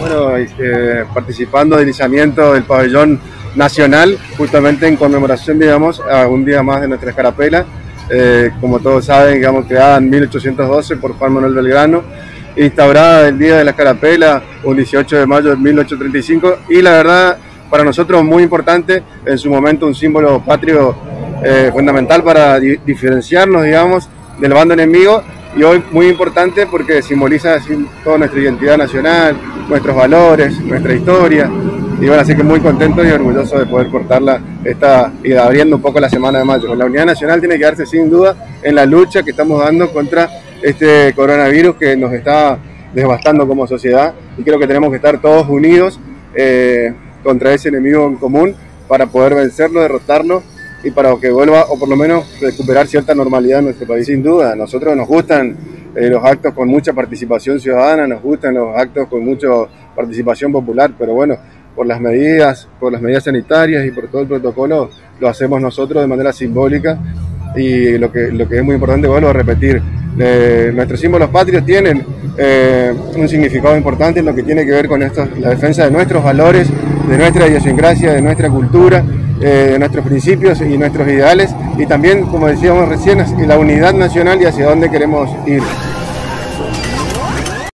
Bueno, eh, participando del iniciamiento del pabellón nacional, justamente en conmemoración, digamos, a un día más de nuestra escarapela, eh, como todos saben, digamos, creada en 1812 por Juan Manuel Belgrano, instaurada el Día de la Escarapela, un 18 de mayo de 1835, y la verdad, para nosotros muy importante, en su momento un símbolo patrio eh, fundamental para diferenciarnos, digamos, del bando enemigo, y hoy muy importante porque simboliza toda nuestra identidad nacional, nuestros valores, nuestra historia, y bueno, así que muy contento y orgulloso de poder cortarla esta, y abriendo un poco la semana de mayo. La unidad nacional tiene que darse sin duda en la lucha que estamos dando contra este coronavirus que nos está devastando como sociedad y creo que tenemos que estar todos unidos eh, contra ese enemigo en común para poder vencerlo, derrotarlo y para que vuelva o por lo menos recuperar cierta normalidad en nuestro país. Sin duda, nosotros nos gustan eh, los actos con mucha participación ciudadana, nos gustan los actos con mucha participación popular, pero bueno, por las medidas, por las medidas sanitarias y por todo el protocolo, lo hacemos nosotros de manera simbólica y lo que, lo que es muy importante, vuelvo a repetir, eh, nuestros símbolos patrios tienen eh, un significado importante en lo que tiene que ver con la defensa de nuestros valores, de nuestra idiosincrasia, de nuestra cultura, eh, nuestros principios y nuestros ideales y también, como decíamos recién, la unidad nacional y hacia dónde queremos ir.